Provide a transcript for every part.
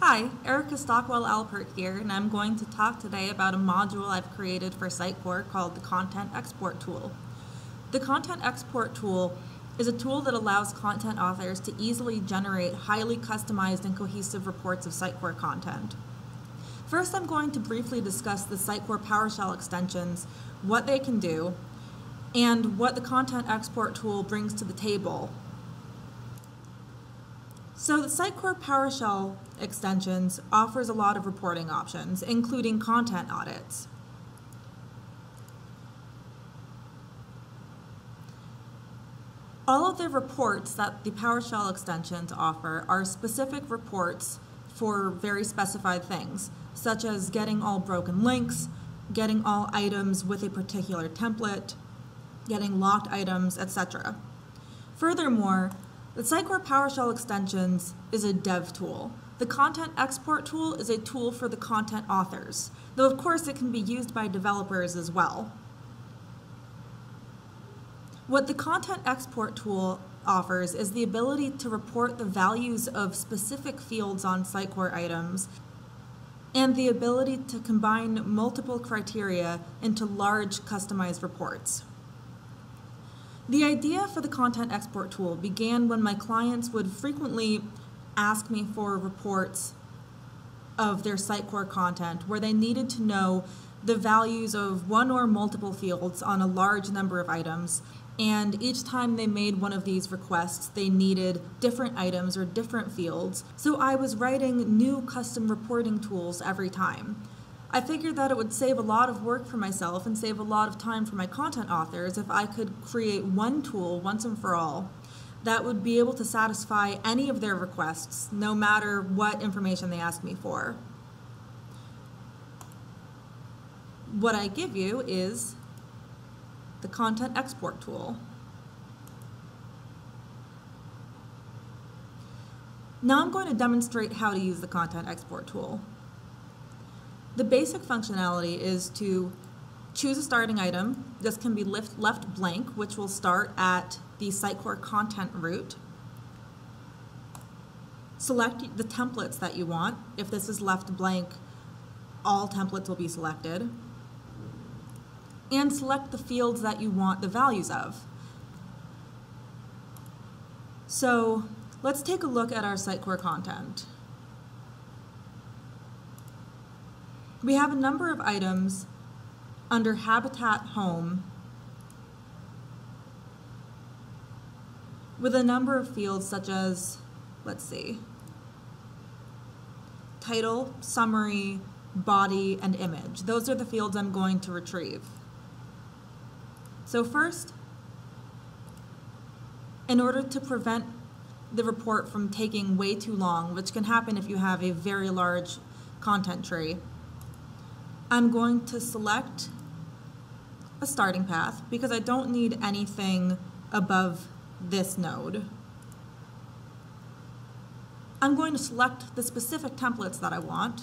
Hi, Erica Stockwell Alpert here, and I'm going to talk today about a module I've created for Sitecore called the Content Export Tool. The Content Export Tool is a tool that allows content authors to easily generate highly customized and cohesive reports of Sitecore content. First, I'm going to briefly discuss the Sitecore PowerShell extensions, what they can do, and what the Content Export Tool brings to the table so the Sitecore PowerShell extensions offers a lot of reporting options, including content audits. All of the reports that the PowerShell extensions offer are specific reports for very specified things, such as getting all broken links, getting all items with a particular template, getting locked items, etc. Furthermore, the Sitecore PowerShell extensions is a dev tool. The content export tool is a tool for the content authors, though of course it can be used by developers as well. What the content export tool offers is the ability to report the values of specific fields on Sitecore items and the ability to combine multiple criteria into large customized reports. The idea for the content export tool began when my clients would frequently ask me for reports of their Sitecore content where they needed to know the values of one or multiple fields on a large number of items. And each time they made one of these requests, they needed different items or different fields. So I was writing new custom reporting tools every time. I figured that it would save a lot of work for myself and save a lot of time for my content authors if I could create one tool once and for all that would be able to satisfy any of their requests, no matter what information they ask me for. What I give you is the content export tool. Now I'm going to demonstrate how to use the content export tool. The basic functionality is to choose a starting item. This can be left, left blank, which will start at the Sitecore content root. Select the templates that you want. If this is left blank, all templates will be selected. And select the fields that you want the values of. So let's take a look at our Sitecore content. We have a number of items under Habitat Home with a number of fields such as, let's see, title, summary, body, and image. Those are the fields I'm going to retrieve. So first, in order to prevent the report from taking way too long, which can happen if you have a very large content tree, I'm going to select a starting path because I don't need anything above this node. I'm going to select the specific templates that I want.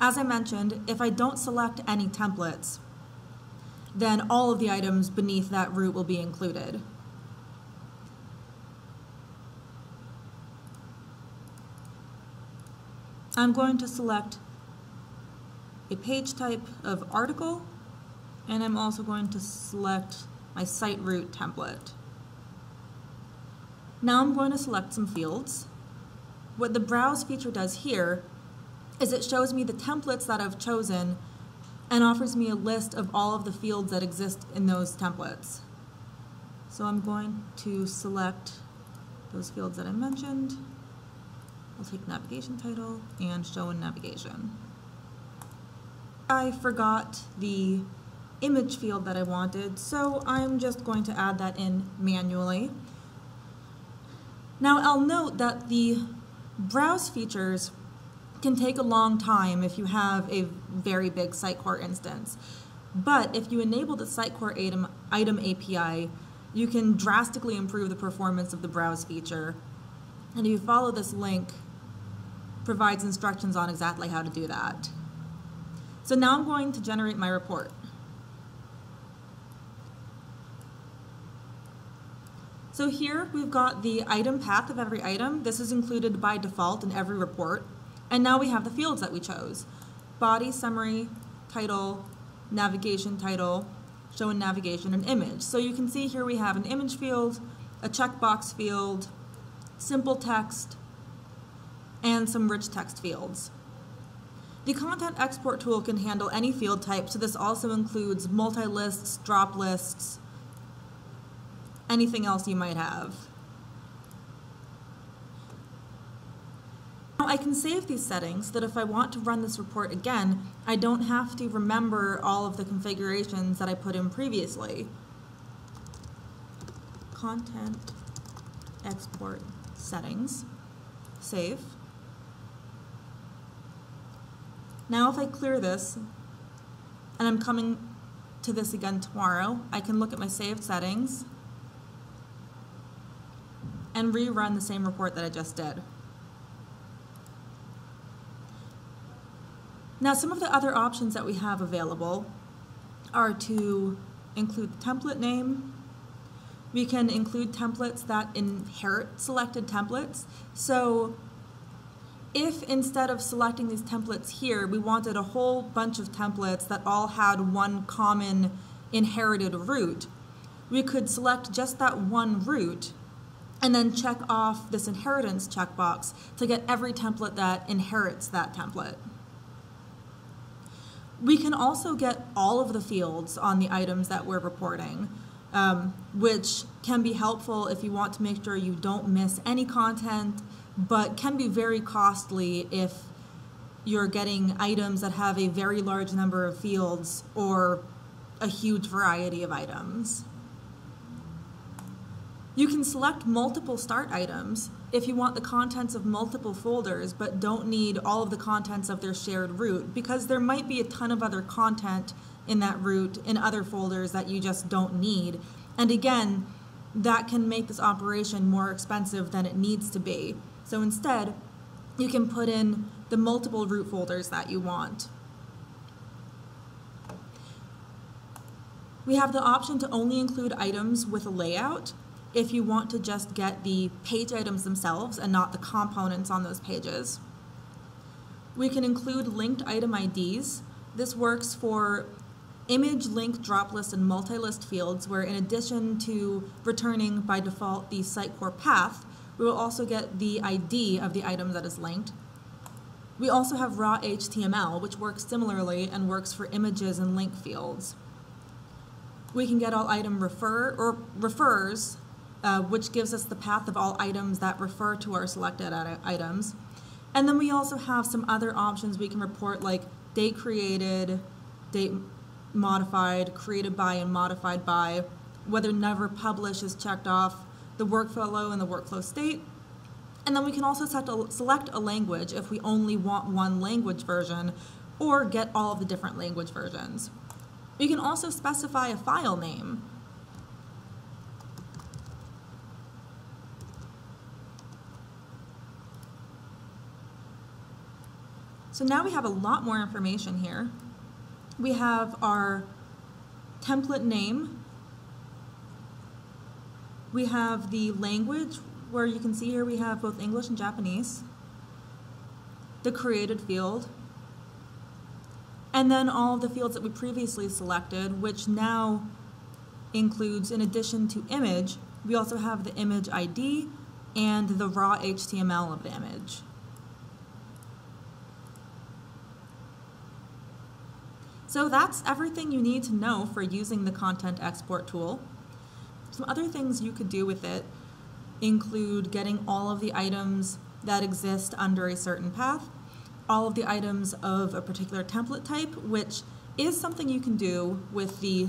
As I mentioned, if I don't select any templates, then all of the items beneath that root will be included. I'm going to select a page type of article, and I'm also going to select my site root template. Now I'm going to select some fields. What the browse feature does here is it shows me the templates that I've chosen and offers me a list of all of the fields that exist in those templates. So I'm going to select those fields that I mentioned. I'll take navigation title and show in navigation. I forgot the image field that I wanted, so I'm just going to add that in manually. Now I'll note that the browse features can take a long time if you have a very big Sitecore instance. But if you enable the Sitecore item, item API, you can drastically improve the performance of the browse feature. And if you follow this link, provides instructions on exactly how to do that. So now I'm going to generate my report. So here we've got the item path of every item. This is included by default in every report. And now we have the fields that we chose. Body, summary, title, navigation title, show in navigation, and image. So you can see here we have an image field, a checkbox field, simple text, and some rich text fields. The content export tool can handle any field type, so this also includes multi-lists, drop lists, anything else you might have. Now I can save these settings so that if I want to run this report again, I don't have to remember all of the configurations that I put in previously. Content export settings, save. Now if I clear this, and I'm coming to this again tomorrow, I can look at my saved settings and rerun the same report that I just did. Now some of the other options that we have available are to include the template name. We can include templates that inherit selected templates. So if instead of selecting these templates here, we wanted a whole bunch of templates that all had one common inherited root, we could select just that one root and then check off this inheritance checkbox to get every template that inherits that template. We can also get all of the fields on the items that we're reporting, um, which can be helpful if you want to make sure you don't miss any content, but can be very costly if you're getting items that have a very large number of fields or a huge variety of items. You can select multiple start items if you want the contents of multiple folders but don't need all of the contents of their shared root because there might be a ton of other content in that root in other folders that you just don't need. And again, that can make this operation more expensive than it needs to be. So instead, you can put in the multiple root folders that you want. We have the option to only include items with a layout if you want to just get the page items themselves and not the components on those pages. We can include linked item IDs. This works for image, link, drop list, and multi-list fields where in addition to returning by default the Sitecore path, we will also get the ID of the item that is linked. We also have raw HTML, which works similarly and works for images and link fields. We can get all item refer or refers uh, which gives us the path of all items that refer to our selected items. And then we also have some other options we can report like date created, date modified, created by and modified by, whether never publish is checked off, the workflow and the workflow state. And then we can also a, select a language if we only want one language version or get all of the different language versions. We can also specify a file name. So now we have a lot more information here. We have our template name. We have the language, where you can see here we have both English and Japanese. The created field. And then all of the fields that we previously selected, which now includes, in addition to image, we also have the image ID and the raw HTML of the image. So that's everything you need to know for using the content export tool. Some other things you could do with it include getting all of the items that exist under a certain path, all of the items of a particular template type, which is something you can do with the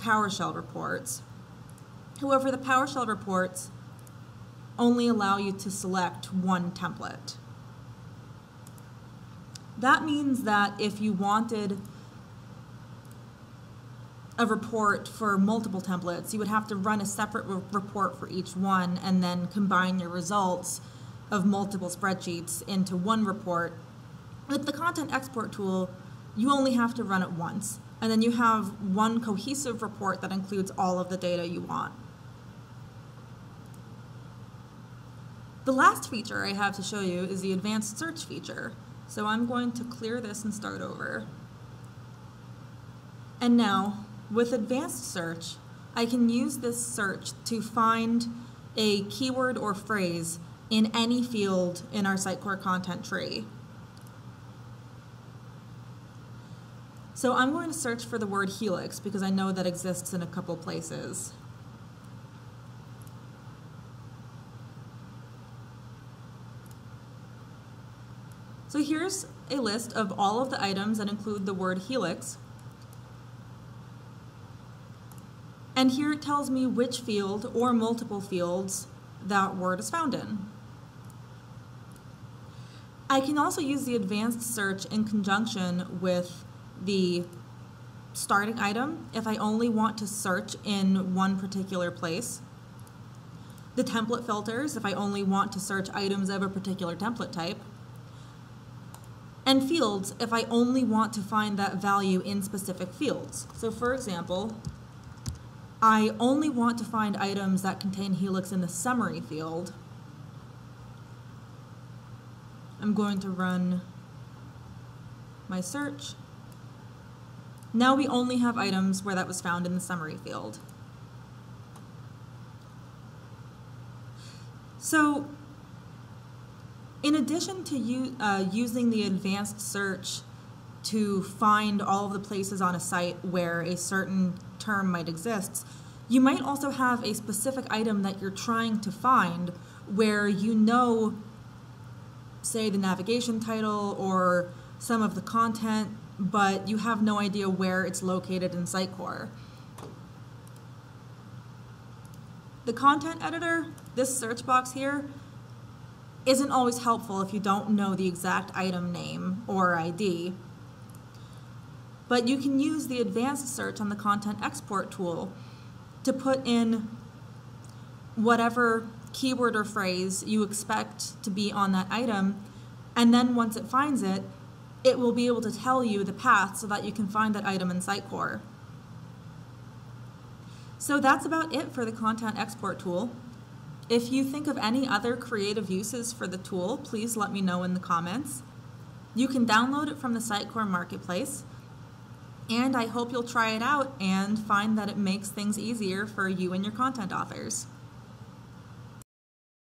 PowerShell reports. However, the PowerShell reports only allow you to select one template. That means that if you wanted a report for multiple templates, you would have to run a separate re report for each one and then combine your results of multiple spreadsheets into one report. With the content export tool, you only have to run it once, and then you have one cohesive report that includes all of the data you want. The last feature I have to show you is the advanced search feature. So I'm going to clear this and start over. And now, with advanced search, I can use this search to find a keyword or phrase in any field in our Sitecore content tree. So I'm going to search for the word helix because I know that exists in a couple places. So here's a list of all of the items that include the word helix. And here it tells me which field or multiple fields that word is found in. I can also use the advanced search in conjunction with the starting item if I only want to search in one particular place. The template filters if I only want to search items of a particular template type. And fields if I only want to find that value in specific fields. So for example, I only want to find items that contain helix in the summary field. I'm going to run my search. Now we only have items where that was found in the summary field. So in addition to uh, using the advanced search to find all of the places on a site where a certain term might exist, you might also have a specific item that you're trying to find where you know, say, the navigation title or some of the content, but you have no idea where it's located in Sitecore. The content editor, this search box here, isn't always helpful if you don't know the exact item name or ID. But you can use the advanced search on the content export tool to put in whatever keyword or phrase you expect to be on that item. And then once it finds it, it will be able to tell you the path so that you can find that item in Sitecore. So that's about it for the content export tool. If you think of any other creative uses for the tool, please let me know in the comments. You can download it from the Sitecore Marketplace, and I hope you'll try it out and find that it makes things easier for you and your content authors.